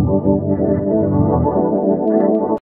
Thank you.